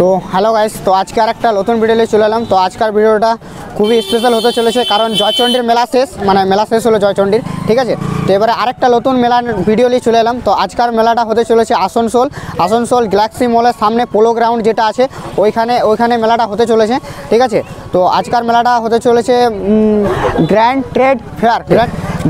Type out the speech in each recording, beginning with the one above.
তো hello guys তো আজকে আর একটা নতুন ভিডিও চলে এলাম। তো আজকের ভিডিওটা খুবই স্পেশাল হতে চলেছে, কারণ জয়চণ্ডীর মেলা শেষ মানে মেলা শেষ হলো জয়চণ্ডীর, ঠিক আছে? তো এবারে আরেকটা নতুন মেলার ভিডিও নিয়ে চলে এলাম। তো আজকের মেলাটা হতে চলেছে আসানসোল। আসানসোল গ্যালাক্সি মলের সামনে পোলো গ্রাউন্ড যেটা আছে, ওইখানে ওইখানে মেলাটা হতে চলেছে, ঠিক আছে? তো আজকের মেলাটা হতে চলেছে grand trade fair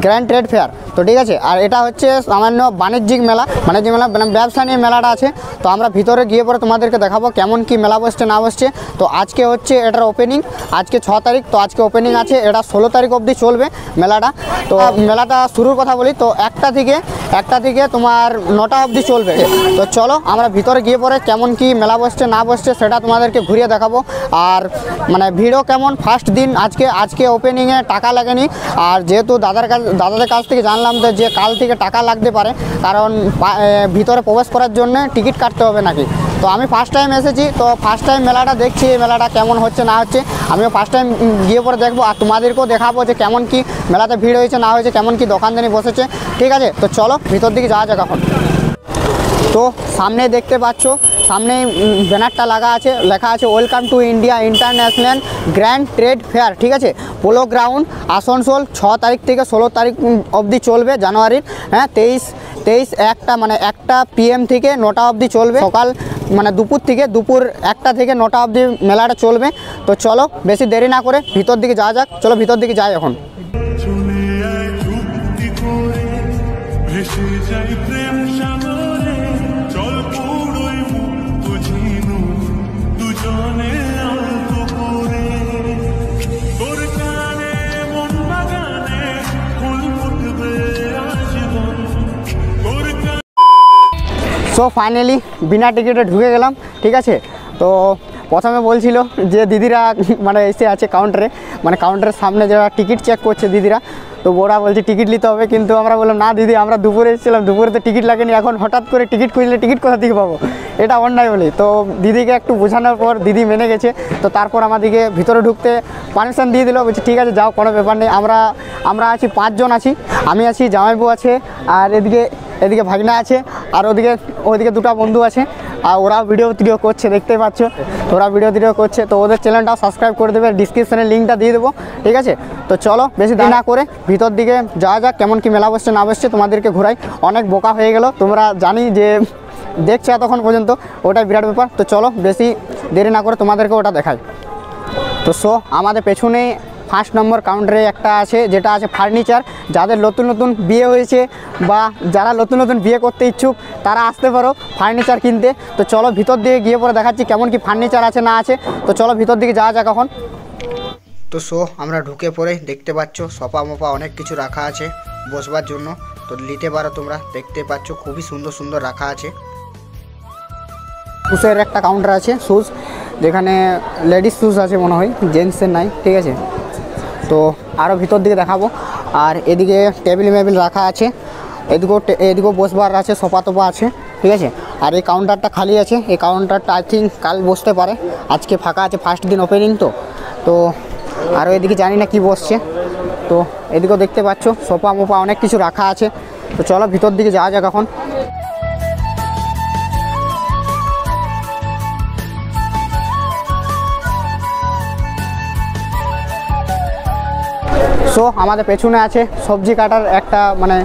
grand trade fair তো ঠিক আছে, আর এটা হচ্ছে সামান্য বাণিজ্যিক মেলা। বাণিজ্যিক মেলা মানে ব্যবসা নিয়ে মেলাটা আছে। তো আমরা ভিতরে গিয়ে পরে তোমাদেরকে দেখাবো কেমন কি মেলা বসছে, না বসছে। তো আজকে হচ্ছে এটার ওপেনিং আজকে ছ তারিখ, তো আজকে ওপেনিং আছে। এটা ষোলো তারিখ অবধি চলবে মেলাটা। তো মেলাটা শুরুর কথা বলি, তো একটা থেকে একটা থেকে তোমার নটা অবধি চলবে। তো চলো, আমরা ভিতরে গিয়ে পরে কেমন কি মেলা বসছে, না বসছে সেটা তোমাদেরকে ঘুরিয়ে দেখাবো। আর মানে ভিড়ও কেমন ফার্স্ট দিন, আজকে আজকে ওপেনিংয়ে টাকা লাগেনি। আর যেহেতু দাদার কাছ, দাদাদের কাছ থেকে জানলাম তো যে কাল থেকে টাকা লাগতে পারে, কারণ ভিতরে প্রবেশ করার জন্য টিকিট কাটতে হবে নাকি? তো আমি ফার্স্ট টাইম এসেছি, তো ফার্স্ট টাইম মেলাটা দেখছি মেলাটা কেমন হচ্ছে, না হচ্ছে। আমিও ফার্স্ট টাইম গিয়ে পরে দেখব, আর তোমাদেরকেও দেখাবো যে কেমন কি মেলাতে ভিড় হয়েছে, না হয়েছে, কেমন কি দোকানদানি বসেছে। ঠিক আছে, তো চলো, ভিতর দিকে যাওয়া যাক এখন। তো সামনে দেখতে পাচ্ছ সামনে ব্যানারটা লাগা আছে, লেখা আছে welcome to India international grand trade fair ঠিক আছে? পোলো গ্রাউন্ড আসানসোল ছ তারিখ থেকে ষোলো তারিখ অবধি চলবে জানুয়ারির হ্যাঁ? তেইশ তেইশ একটা মানে একটা পিএম থেকে নটা অবধি চলবে। সকাল মানে দুপুর থেকে দুপুর একটা থেকে নটা অবধি মেলাটা চলবে। তো চলো, বেশি দেরি না করে ভিতর দিকে যাওয়া যাক। চলো ভিতর দিকে যাই এখন। যাই প্রেম সো ফাইনালি বিনা টিকিটে ঢুকে গেলাম, ঠিক আছে? তো প্রথমে বলছিল যে, দিদিরা মানে এসে আছে কাউন্টারে মানে কাউন্টারের সামনে যারা টিকিট চেক করছে দিদিরা, তো ওরা বলছে, টিকিট নিতে হবে। কিন্তু আমরা বললাম, না দিদি, আমরা দুপুরে এসেছিলাম দুপুরে তো টিকিট লাগেনি। এখন হঠাৎ করে টিকিট খুঁজলে টিকিট কোথা থেকে পাবো? এটা অন্যায় বলি। তো দিদিকে একটু বোঝানোর পর দিদি মেনে গেছে। তো তারপর আমাদেরকে ভিতরে ঢুকতে পারমিশন দিয়ে দিল, বলছে, ঠিক আছে, যাও, কোনো ব্যাপার নেই। আমরা আমরা আছি, পাঁচজন আছি। আমি আছি, জামাইবু আছে, আর এদিকে এদিকে ভাগনা আছে, আর ওদিকে ওদিকে দুটো বন্ধু আছে, আর ওরা ভিডিও টিডিও করছে দেখতে পাচ্ছ। ওরা ভিডিও টিডিও করছে, তো ওদের চ্যানেলটাও সাবস্ক্রাইব করে দেবে ডিসক্রিপশানে লিঙ্কটা দিয়ে দেবো, ঠিক আছে? তো চলো, বেশি দেরি না করে, ভিতর দিকে যাওয়া যাক, কেমন কি মেলা বসছে, না বসছে, তোমাদেরকে ঘুরাই। অনেক বোকা হয়ে গেল, তোমরা জানি যে দেখছ এতক্ষণ পর্যন্ত, ওটাই বিরাট ব্যাপার। তো চলো, বেশি দেরি না করে তোমাদেরকে ওটা দেখাই। তো সো আমাদের পেছনে ফার্স্ট নম্বর কাউন্টারে একটা আছে যেটা আছে ফার্নিচার। যাদের নতুন নতুন বিয়ে হয়েছে বা যারা নতুন নতুন বিয়ে করতে ইচ্ছুক তারা আসতে পারো ফার্নিচার কিনতে। তো চলো ভিতর দিকে গিয়ে পরে দেখাচ্ছি কেমন কি ফার্নিচার আছে না আছে। তো চলো ভিতর দিকে যাওয়া যাক এখন। তো সো আমরা ঢুকে পড়ে দেখতে পাচ্ছ সপা মপা অনেক কিছু রাখা আছে বসবার জন্য। তো নিতে পারো তোমরা দেখতে পাচ্ছ খুবই সুন্দর সুন্দর রাখা আছে। শুজের একটা কাউন্টার আছে শুজ যেখানে লেডিস শুজ আছে মনে হয় জেন্টসের নাই ঠিক আছে? তো আরও ভিতর দিকে দেখাবো। আর এদিকে টেবিল মেবিল রাখা আছে। এদিকেও এদিকেও বসবার আছে, সোফা তোফা আছে, ঠিক আছে? আর এই কাউন্টারটা খালি আছে। এই কাউন্টারটা আই থিঙ্ক কাল বসতে পারে। আজকে ফাঁকা আছে ফার্স্ট দিন ওপেনিং তো। তো আরও এদিকে জানি না কি বসছে। তো এদিকেও দেখতে পাচ্ছ সোফা মোফা অনেক কিছু রাখা আছে। তো চলো ভিতর দিকে যাওয়া যাক এখন। সো আমাদের পেছনে আছে সবজি কাটার একটা মানে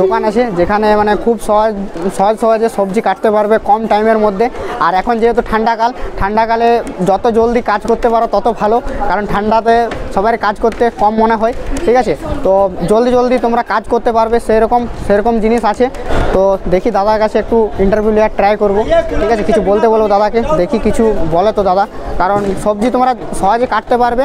দোকান আছে যেখানে মানে খুব সহজ সহজ সহজে সবজি কাটতে পারবে কম টাইমের মধ্যে। আর এখন যেহেতু ঠান্ডাকাল ঠান্ডাকালে যত জলদি কাজ করতে পারো তত ভালো, কারণ ঠান্ডাতে সবার কাজ করতে কম মনে হয়, ঠিক আছে? তো জলদি জলদি তোমরা কাজ করতে পারবে, সেরকম সেরকম জিনিস আছে। তো দেখি দাদার কাছে একটু ইন্টারভিউ নেওয়ার ট্রাই করব, ঠিক আছে? কিছু বলতে বলব দাদাকে, দেখি কিছু বলে তো দাদা, কারণ সবজি তোমরা সহজে কাটতে পারবে।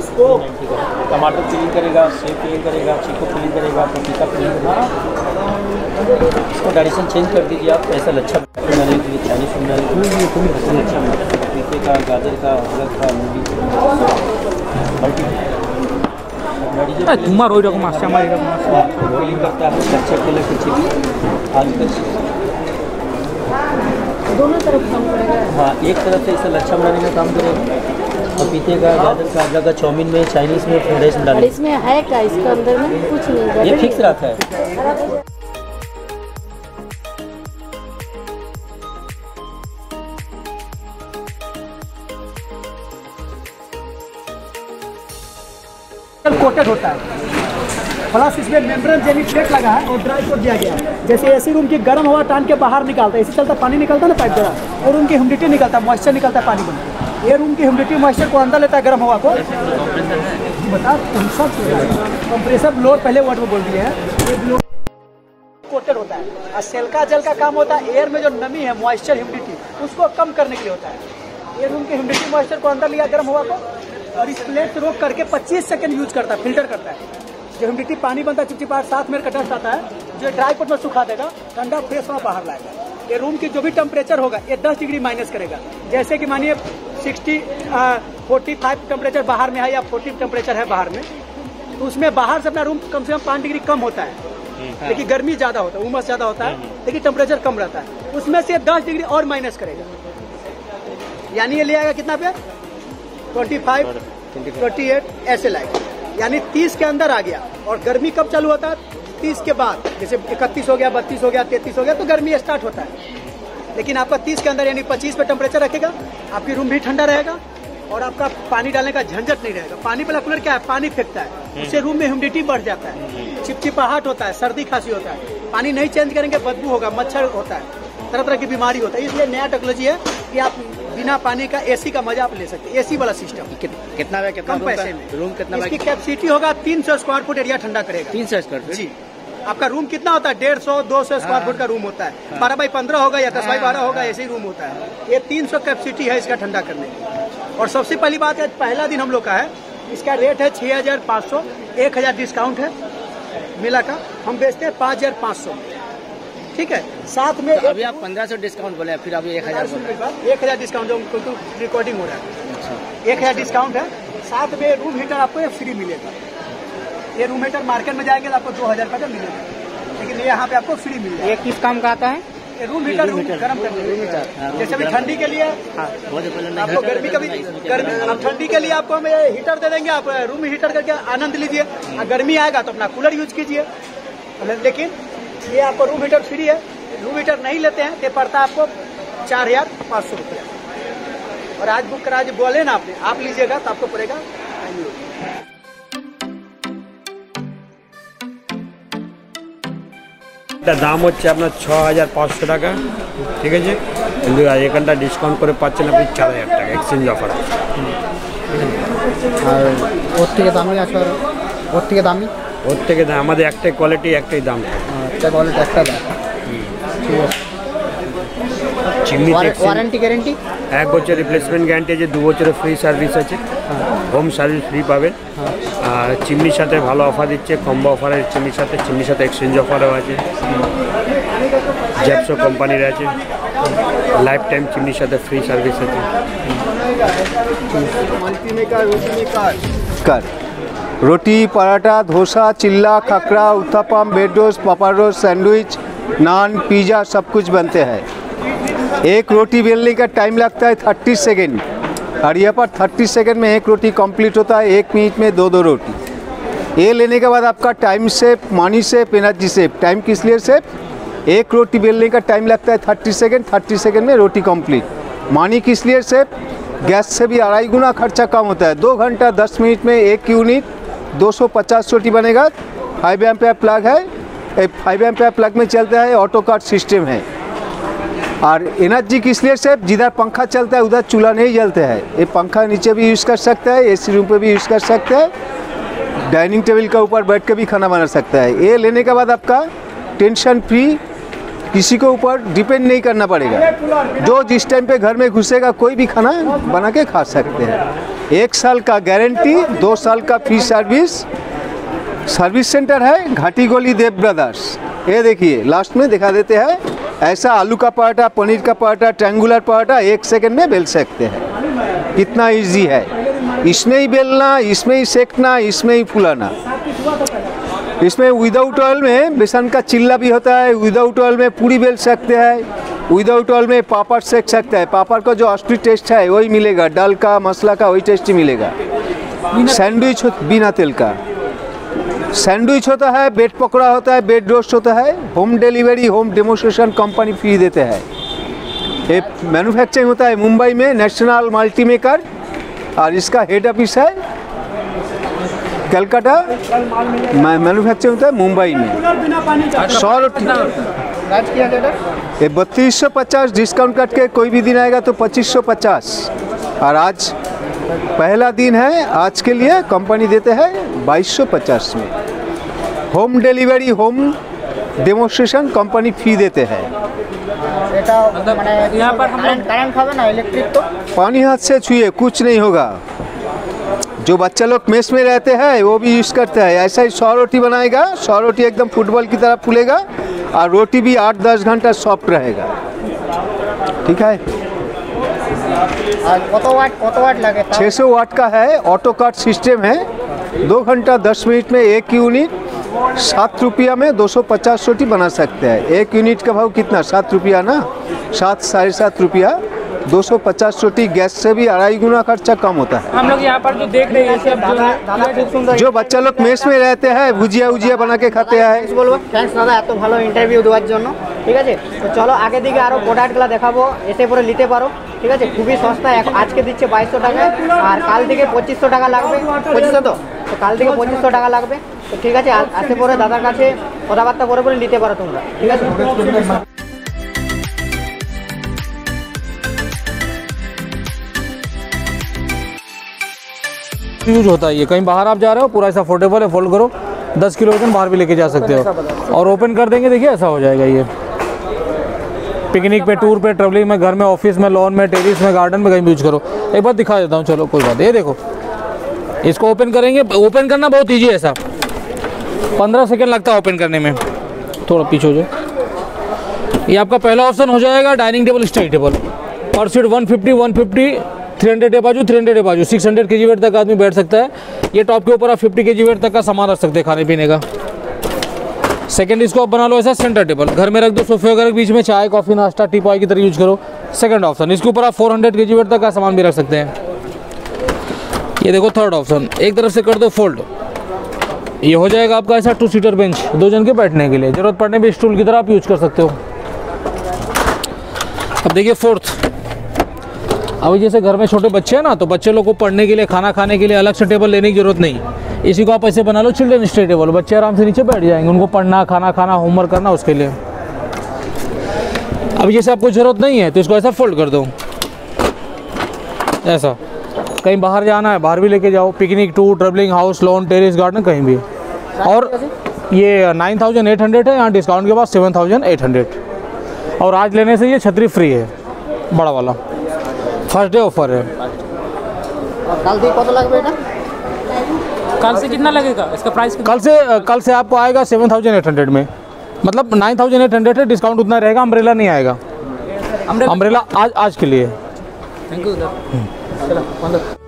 इसको टमाटर फीलिंग करेगा सेब फीलिंग करेगा चीको फीलिंग करेगा पपीता फीलिंग करेगा इसको डायरेक्शन चेंज कर दीजिए आप ऐसा लच्छा बनाने के लिए चाइनीज फूड बनाने के लिए ऐसा लच्छा बनाना। पपीते का गाजर का अदरक का मूली मल्टी मरीजों তোমার ওই রকম আসছে আমার এরকম আসছে फीलिंग करता है लच्छा केला की चिली आलू का चिली दोनों तरफ काम पड़ेगा हाँ एक तरफ से इसे लच्छा बनाने का काम करेगा पपीते का गाजर का अदरक का चाउमीन में चाइनीज़ में फ्राइड राइस में और डालेंगे इसमें है क्या? इसके अंदर में कुछ नहीं ये फिक्स रहता है। कोटेड होता है। प्लस इसमें मेम्ब्रेन जेली प्लेट लगा है और ड्राई कोट दिया गया है। जैसे एसी रूम की गर्म हवा टान के बाहर निकालता है। इसी चलता पानी निकलता है ना पाइप द्वारा और रूम की ह्यूमिडिटी निकलता है मॉइस्चर निकलता है पानी में। ये रूम की ह्यूमिडिटी मॉइस्चर को अंदर लेता है, गर्म हवा को। बता कंप्रेसर ब्लोअर पहले वर्ड में बोल दिए हैं। होता है। और सेल्का जल का काम होता है एयर में जो नमी है मॉइस्चर ह्यूमिडिटी उसको कम करने के लिए होता है। ये रूम की ह्यूमिडिटी मॉइस्चर को अंदर लिया गर्म हवा को, और इस प्लेट रोक करके 25 सेकंड यूज़ करता है फ़िल्टर करता है। जो ह्यूमिडिटी पानी बनता है चिपचिपाहट सात मिनट का डस्ट आता है, जो ड्राई कोट में सुखा देगा ठंडा फ्रेश हवा बाहर लाएगा। ये रूम की जो भी टेम्परेचर होगा, ये 10 डिग्री माइनस करेगा। जैसे कि मानिए 60 फोर्टी फाइव टेम्परेचर बाहर में है या 40 टेम्परेचर है बाहर में तो उसमें बाहर से अपना रूम कम से कम पाँच डिग्री कम होता है। लेकिन गर्मी ज़्यादा होता है उमस ज़्यादा होता है लेकिन टेम्परेचर कम रहता है। उसमें से दस डिग्री और माइनस करेगा। यानी ये ले आएगा कितना पे? ट्वेंटी फाइव ट्वेंटी एट ऐसे लाएगा। यानी तीस के अंदर आ गया और गर्मी कब चालू होता है? तीस के बाद। जैसे इकतीस हो गया बत्तीस हो गया तैतीस हो गया तो गर्मी स्टार्ट होता है। लेकिन आपका तीस के अंदर यानी पच्चीस पे टेम्परेचर रखेगा आपकी रूम भी ठंडा रहेगा और आपका पानी डालने का झंझट नहीं रहेगा। पानी वाला कूलर क्या है? पानी फेंकता है। उससे रूम में ह्यूमिडिटी बढ़ जाता है। चिपचिपाहट होता है सर्दी खांसी होता है। पानी नहीं चेंज करेंगे बदबू होगा मच्छर होता है। तरह तरह की बीमारी होता है। इसलिए नया टेक्नोलॉजी है कि आप बिना पानी का एसी का मज़ा आप ले सकते हैं। एसी वाला सिस्टम कितना है कितना कम पैसे में। रूम कितना इसकी कैपेसिटी होगा तीन सौ स्क्वायर फुट एरिया ठंडा करेगा। तीन सौ स्क्वायर फुट जी। आपका रूम कितना होता है? डेढ़ सौ दो सौ स्क्वायर फुट का रूम होता है। बारह बाई पंद्रह होगा या दस बाई बारह होगा ऐसे ही रूम होता है। ये तीन सौ कैपेसिटी है इसका ठंडा करने की और सबसे पहली बात है पहला दिन हम लोग का है इसका रेट है छह हज़ार पाँच सौ एक हज़ार डिस्काउंट है मेला का। हम बेचते हैं पाँच हज़ार पाँच सौ। ठीक है? साथ में अभी आप पंद्रह सौ डिस्काउंट बोले फिर अभी एक हज़ार हैं। एक हज़ार डिस्काउंट जो क्योंकि रिकॉर्डिंग हो रहा है। एक हज़ार डिस्काउंट है। साथ में रूम हीटर आपको फ्री मिलेगा। ये रूम हीटर मार्केट में जाएँगे तो आपको दो हज़ार रुपये का मिलेगा। लेकिन ये यहाँ पे आपको फ्री मिल ये किस काम का आता है? रूम हीटर रूम गर्म करने के लिए। हाँ, जैसे अभी ठंडी के लिए बहुत ही आपको गर्मी का भी गर्मी ठंडी के लिए आपको हम हीटर दे देंगे। आप रूम हीटर करके आनंद लीजिए। गर्मी आएगा तो अपना कूलर यूज़ कीजिए। लेकिन ये आपको रूम हीटर फ्री है। रूम हीटर नहीं लेते हैं ये पड़ता है आपको चार हज़ार पाँच सौ रुपया। और आज बुक करा आज बोले ना आपने आप लीजिएगा तो आपको पड़ेगा এটা দাম হচ্ছে আপনার ছ হাজার পাঁচশো টাকা ঠিক আছে? কিন্তু এখানটা ডিসকাউন্ট করে পাচ্ছেন আপনি চার হাজার টাকা এক্সচেঞ্জ অফার আছে। আর ওর থেকে দামি আছে ওর থেকে দামি? ওর থেকে দাম আমাদের একটাই কোয়ালিটি একটাই দাম। একটা কোয়ালিটি একটা দাম। ঠিক আছে। ওয়ারেন্টি গ্যারেন্টি এক বছর রিপ্লেসমেন্ট গ্যারান্টি আছে দু বছরের ফ্রি সার্ভিস আছে হোম সার্ভিস ফ্রি পাবেন আর চিমনির সাথে ভালো অফার দিচ্ছে কম্বো অফার আছে চিমনির সাথে চিমনির সাথে এক্সচেঞ্জ অফারও আছে জ্যাপসো কোম্পানির আছে লাইফ টাইম চিমনির সাথে ফ্রি সার্ভিস আছে कर रोटी paratha dosa chilla khakhra uttapam bread roast papad roast sandwich naan pizza सब कुछ बनते हैं एक रोटी बेलने का टाइम लगता है थर्टी सेकेंड और यहाँ पर थर्टी सेकेंड में एक रोटी कंप्लीट होता है, एक मिनट में दो दो रोटी। ये लेने के बाद आपका time save money save energy save time किस लिए सेफ़ एक रोटी बेलने का टाइम लगता है थर्टी सेकेंड थर्टी सेकेंड में रोटी कंप्लीट मनी किस लिए सेफ़ गैस से भी अढ़ाई गुना खर्चा कम होता है। दो घंटा, दस मिनट में एक यूनिट 250 रोटी बनेगा। फाइव एम प्लग है। फाइव एम प्लग में चलता है ऑटो कार्ड सिस्टम है। और एनर्जी किस लिए से जिधर पंखा चलता है, उधर चूल्हा नहीं जलता है। ये पंखा नीचे भी यूज़ कर सकता है एसी रूम पे भी यूज़ कर सकते हैं। डाइनिंग टेबल के ऊपर बैठ के भी खाना बना सकता है। ये लेने के बाद आपका टेंशन फ्री किसी के ऊपर डिपेंड नहीं करना पड़ेगा। जो जिस टाइम पे घर में घुसेगा, कोई भी खाना बना के खा सकते हैं। एक साल का गारंटी दो साल का फ्री सर्विस सर्विस सेंटर है घाटी गोली देव ब्रदर्स ये देखिए लास्ट में दिखा देते हैं। ऐसा आलू का पराठा पनीर का पराठा ट्रैंगुलर पराठा एक सेकंड में बेल सकते हैं। कितना इजी है। इसमें ही बेलना इसमें ही सेकना इसमें ही फुलाना। इसमें विदाउट ऑयल में बेसन का चिल्ला भी होता है। विदाउट ऑयल में पूरी बेल सकते हैं। विदाउट ऑयल में पापड़ सेक सकते हैं। पापड़ का जो असली टेस्ट है वही मिलेगा। दाल का मसला का वही टेस्ट ही मिलेगा। सैंडविच बिना तेल का। सैंडविच होता है बेड पकौड़ा होता है बेड रोस्ट होता है home delivery home demonstration company free देते हैं। ये मैन्युफैक्चरिंग होता है मुंबई में नेशनल मल्टी मेकर और इसका हेड ऑफ़िस है कलकत्ता। मैन्युफैक्चरिंग होता है मुंबई में। सौ ये बत्तीस सौ पचास डिस्काउंट कट के कोई भी दिन आएगा तो पच्चीस सौ पचास। और आज पहला दिन है आज के लिए कंपनी देते हैं 2250 में। Home delivery home demonstration company free देते हैं। मतलब पर इलेक्ट्रिक तो। पानी हाथ से छुए कुछ नहीं होगा। जो बच्चा लोग मेस में रहते हैं वो भी यूज़ करते हैं। ऐसा ही सौ रोटी बनाएगा सौ रोटी एकदम फुटबॉल की तरह फूलेगा और रोटी भी आठ दस घंटा सॉफ्ट रहेगा। ठीक है? छः सौ वाट का है ऑटो कार्ड सिस्टम है। दो घंटा दस मिनट में एक यूनिट सात रुपया में दो सौ पचास रोटी बना सकते हैं। एक यूनिट का भाव कितना? सात रुपया ना? सात, साढ़े सात रुपया। 250 रोटी गैस से भी अढ़ाई गुना खर्चा कम होता है हम लोग यहाँ पर जो देख रहे हैं ये सब দাদা দাদা খুব সুন্দর जो बच्चा लोग मेस में रहते हैं भुजिया उजिया बना के खाते हैं থ্যাঙ্কস বলবো থ্যাঙ্কস দাদা এত ভালো ইন্টারভিউ দেওয়ার জন্য ঠিক আছে তো চলো আগে দিকে আরও প্রোডাক্টগুলো দেখাবো এসে পরে নিতে পারো ঠিক আছে খুবই সস্তা এখন- আজকে দিচ্ছে বাইশশো টাকায় আর কাল থেকে পঁচিশশো টাকা লাগবে পঁচিশশো তো তো কাল থেকে পঁচিশশো টাকা লাগবে তো ঠিক আছে আ- আসে পরে দাদার কাছে কথাবার্তা করে পরে নিতে পারো তোমরা ঠিক আছে यूज़ होता है ये। कहीं बाहर आप जा रहे हो, पूरा ऐसा फोल्डेबल है फोल्ड करो। दस किलो वज़न बाहर भी लेके जा सकते हो। और ओपन कर देंगे, देखिए ऐसा हो जाएगा ये। पिकनिक पे टूर पे ट्रेवलिंग में, घर में ऑफ़िस में लॉन में टेरिस में गार्डन में कहीं भी यूज़ करो। एक बार दिखा देता हूँ, चलो, कोई बात ये देखो, इसको ओपन करेंगे। ओपन करना बहुत ईजी है ऐसा। पंद्रह सेकेंड लगता है ओपन करने में। थोड़ा पीछे हो जाओ। ये आपका पहला ऑप्शन हो जाएगा डाइनिंग टेबल स्टडी टेबल पर सीट 150 150 300 के बाजू 300 के बाजू। 600 के जी वेट तक आदमी बैठ सकता है। ये टॉप के ऊपर आप 50 के जी वेट तक का सामान रख सकते हैं खाने पीने का। सेकंड इसको आप बना लो ऐसा सेंटर टेबल घर में रख दो, सोफे वगैरह के बीच में चाय कॉफ़ी नाश्ता टी पाई की तरह यूज़ करो। सेकंड ऑप्शन इसके ऊपर आप 400 के जी वेट तक का सामान भी रख सकते हैं। ये देखो थर्ड ऑप्शन एक तरफ़ से कर दो फोल्ड ये हो जाएगा आपका ऐसा टू सीटर बेंच दो जन के बैठने के लिए। ज़रूरत पड़ने पे स्टूल की तरह आप यूज़ कर सकते हो। अब देखिए फोर्थ अभी जैसे घर में छोटे बच्चे हैं ना तो बच्चे लोग को पढ़ने के लिए, खाना खाने के लिए अलग से टेबल लेने की ज़रूरत नहीं। इसी को आप ऐसे बना लो चिल्ड्रेन स्टे टेबल बच्चे आराम से नीचे बैठ जाएँगे, उनको पढ़ना, खाना खाना होमवर्क करना उसके लिए। अभी जैसे आपको ज़रूरत नहीं है तो इसको ऐसा फोल्ड कर दो। ऐसा। कहीं बाहर जाना है, बाहर भी लेके जाओ। Picnic tour travelling house lawn terrace garden कहीं भी। और ये नाइन थाउज़ेंड एट हंड्रेड है, यहाँ डिस्काउंट के बाद सेवन थाउज़ेंड एट हंड्रेड और आज लेने से ये छतरी फ्री है, बड़ा वाला। फ़र्स्ट डे ऑफ़र है कल से कितना लगेगा? इसका प्राइस कल से कल से आपको आएगा सेवन थाउज़ेंड एट हंड्रेड में। मतलब नाइन थाउज़ेंड एट हंड्रेड है डिस्काउंट उतना रहेगा अम्ब्रेला नहीं आएगा। अम्ब्रेला आज आज के लिए। Thank hmm. यू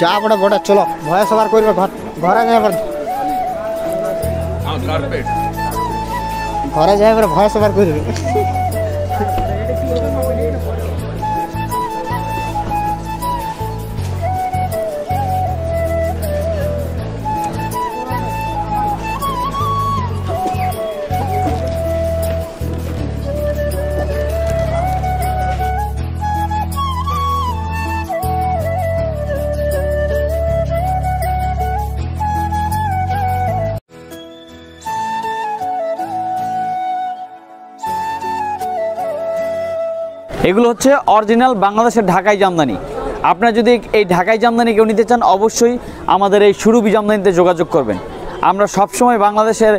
যা বড় বড় চলো ভয় সবার করবে ঘর ঘরে যাই এবার ঘরে যাই এবার ভয় সবার করবে এগুলো হচ্ছে অরিজিনাল বাংলাদেশের ঢাকাই জামদানি। আপনারা যদি এই ঢাকাই জামদানি কেউ নিতে চান, অবশ্যই আমাদের এই সুরুবি জামদানিতে যোগাযোগ করবেন। আমরা সবসময় বাংলাদেশের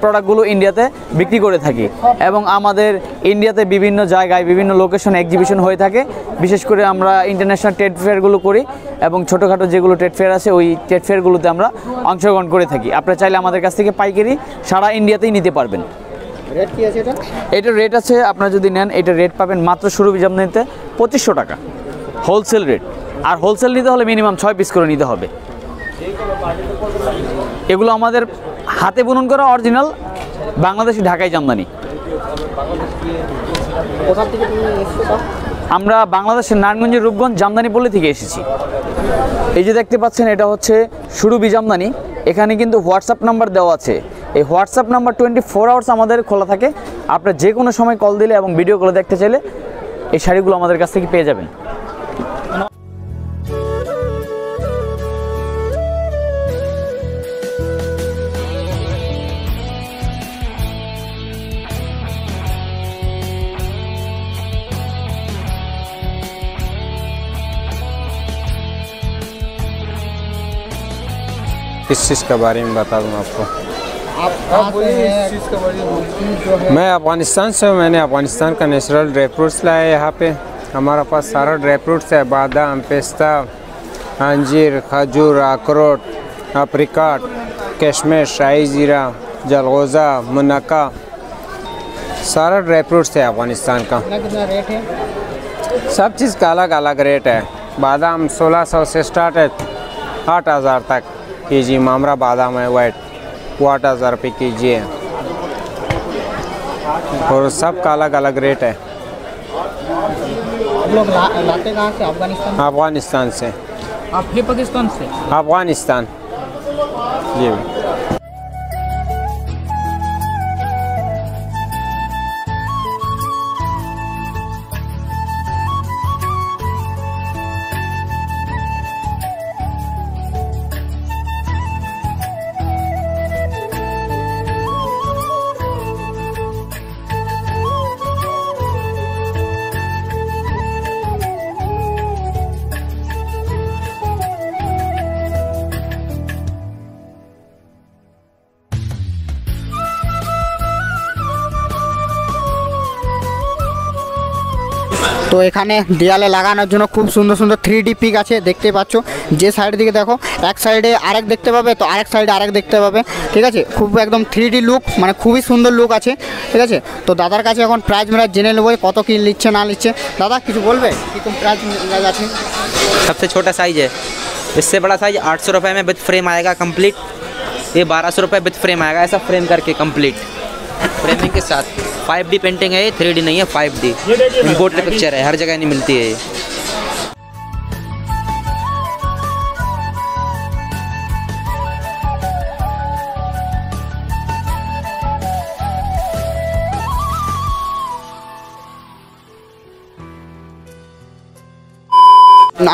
প্রোডাক্টগুলো ইন্ডিয়াতে বিক্রি করে থাকি এবং আমাদের ইন্ডিয়াতে বিভিন্ন জায়গায়, বিভিন্ন লোকেশন এক্সিবিশন হয়ে থাকে। বিশেষ করে আমরা ইন্টারন্যাশনাল ট্রেড ফেয়ারগুলো করি এবং ছোটোখাটো যেগুলো ট্রেড ফেয়ার আছে, ওই ট্রেড ফেয়ারগুলোতে আমরা অংশগ্রহণ করে থাকি। আপনারা চাইলে আমাদের কাছ থেকে পাইকারি সারা ইন্ডিয়াতেই নিতে পারবেন। রেট কি আছে এটা? এটার রেট আছে আপনারা যদি নেন এটার রেট পাবেন মাত্র শুরু জামদানিতে পঁচিশশো টাকা। হোলসেল রেট আর হোলসেল নিতে হলে মিনিমাম ছয় পিস করে নিতে হবে। এগুলো আমাদের হাতে বুনন করা অরিজিনাল বাংলাদেশি ঢাকাই জামদানি? আমরা বাংলাদেশের নারায়ণগঞ্জের রূপগঞ্জ জামদানি পল্লী থেকে এসেছি। এই যে দেখতে পাচ্ছেন এটা হচ্ছে সুরুবি জামদানি। এখানে কিন্তু হোয়াটসঅ্যাপ নাম্বার দেওয়া আছে। এই WhatsApp number twenty four hours আমাদের খোলা থাকে আপনার যে কোনো সময় কল দিলে এবং ভিডিও কলে দেখতে চাইলে এই শাড়িগুলো আমাদের কাছ থেকে পেয়ে যাবেন किस चीज़ के बारे में बता दूँ आपको आप मैं अफ़गानिस्तान से हूँ मैंने अफ़गानिस्तान का नेचुरल ड्राई फ्रूट्स लाया है यहाँ पे। हमारे पास सारा ड्राई फ्रूट्स है बादाम पिस्ता अंजीर खजूर अखरोट अप्रिकाट कश्मीर शाही जीरा जलगोज़ा मुनक्का। सारा ड्राई फ्रूट्स है अफ़गानिस्तान का। कितना कितना रेट है? सब चीज़ का अलग अलग रेट है। बादाम 1600 से स्टार्ट है आठ हज़ार तक। के जी मामरा बादाम है वाइट आठ हज़ार रुपये के जी है और सब का अलग अलग रेट है। आप लोग ला, लाते कहाँ से? अफ़गानिस्तान अफ़गानिस्तान से। आप पाकिस्तान से? अफ़गानिस्तान। जी। তো এখানে দেয়ালে লাগানোর জন্য খুব সুন্দর সুন্দর থ্রি ডি পিক আছে দেখতে পাচ্ছ যে সাইড দিকে দেখো এক সাইডে আরেক দেখতে পাবে তো আরেক সাইডে আরেক দেখতে পাবে ঠিক আছে খুব একদম থ্রি ডি লুক মানে খুবই সুন্দর লুক আছে ঠিক আছে তো দাদার কাছে এখন প্রাইস মেরা জেনে নেবো কত কি নিচ্ছে না নিচ্ছে দাদা কিছু বলবে কীরকম প্রাইস আছে सबसे छोटा साइज़ है इससे बड़ा साइज़ आठ सौ रुपये में विथ फ्रेम आएगा कंप्लीट ये बारह सौ रुपये विथ फ्रेम आएगा ऐसा फ्रेम करके कंप्लीट फ्रेमिंग के साथ फाइव डी पेंटिंग है ये थ्री डी नहीं है फाइव डी इम्पोर्टेड पिक्चर है हर जगह नहीं मिलती है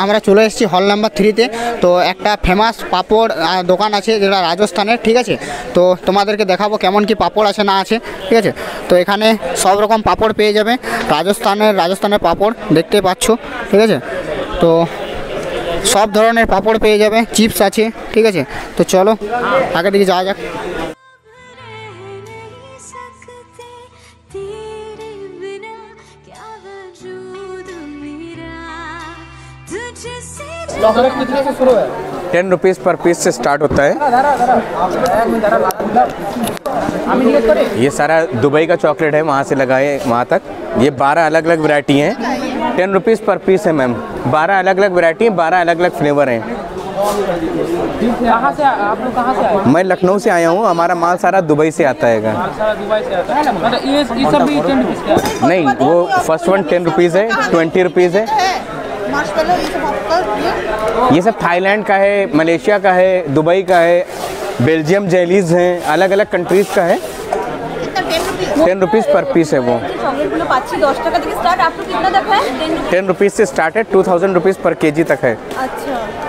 আমরা চলে এসেছি হল নাম্বার থ্রিতে তো। একটা ফেমাস পাপড় দোকান আছে যেটা রাজস্থানের, ঠিক আছে? তো তোমাদেরকে দেখাবো কেমন কি পাপড় আছে, না আছে, ঠিক আছে? তো এখানে সব রকম পাপড় পেয়ে যাবে। রাজস্থানের রাজস্থানের পাপড় দেখতে পাচ্ছ, ঠিক আছে? তো সব ধরনের পাপড় পেয়ে যাবে, চিপস আছে, ঠিক আছে? তো চলো আগের দিকে যাওয়া যাক। टेन रुपीज़ पर पीस से स्टार्ट होता है। ये सारा दुबई का चॉकलेट है वहाँ से लगाए वहाँ तक। ये बारह अलग अलग वैरायटी हैं। टेन रुपीज़ पर पीस है मैम बारह अलग अलग वैरायटी हैं बारह अलग अलग फ्लेवर हैं। कहाँ से आप लोग कहाँ से आए? मैं लखनऊ से आया हूँ। हमारा माल सारा दुबई से आता है है। मतलब है? नहीं वो फ़र्स्ट वन टेन रुपीज़ है ट्वेंटी रुपीज़ है। ये सब थाईलैंड का है मलेशिया का है दुबई का है बेल्जियम जेलीज हैं अलग अलग कंट्रीज़ का है। टेन रुपीज़ पर पीस है वो। टेन रुपीज़ से स्टार्ट है two thousand rupees per K G तक है। अच्छा।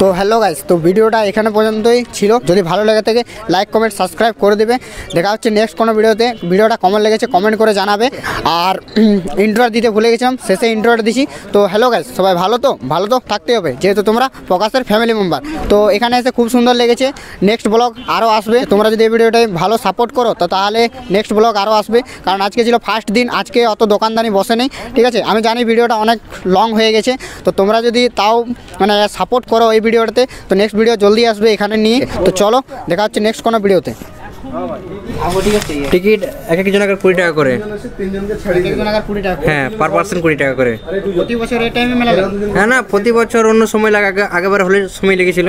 তো হ্যালো গাইস তো ভিডিওটা এখানে পর্যন্তই ছিল। যদি ভালো লেগে থাকে লাইক কমেন্ট সাবস্ক্রাইব করে দেবে। দেখা হচ্ছে নেক্সট কোনো ভিডিওতে। ভিডিওটা কমেন্ট লেগেছে কমেন্ট করে জানাবে। আর ইন্ট্রোটা দিতে ভুলে গেছিলাম, শেষে ইন্ট্রোটা দিছি। তো হ্যালো গাইস সবাই ভালো তো? ভালো তো থাকতে হবে, যেহেতু তোমরা প্রকাশের ফ্যামিলি মেম্বার তো এখানে এসে খুব সুন্দর লেগেছে। নেক্সট ব্লগ আরও আসবে। তোমরা যদি এই ভিডিওটাই ভালো সাপোর্ট করো, তো তাহলে নেক্সট ব্লগ আরও আসবে। কারণ আজকে ছিল ফার্স্ট দিন, আজকে অত দোকানদানি বসে নেই। ঠিক আছে? আমি জানি ভিডিওটা অনেক লং হয়ে গেছে। তো তোমরা যদি তাও মানে সাপোর্ট করো এই ভিডিওটাতে। তো নেক্সট ভিডিও জলদি আসবে এখানে নিয়ে। তো চলো দেখা হচ্ছে নেক্সট কোনো ভিডিওতে। টিকিট এক একজন আগে কুড়ি টাকা করে। হ্যাঁ পার পার্সন কুড়ি টাকা করে। প্রতি বছর এই টাইমে মেলা হ্যাঁ না প্রতি বছর অন্য সময় লাগে। আগেবার হলে সময় লেগেছিল।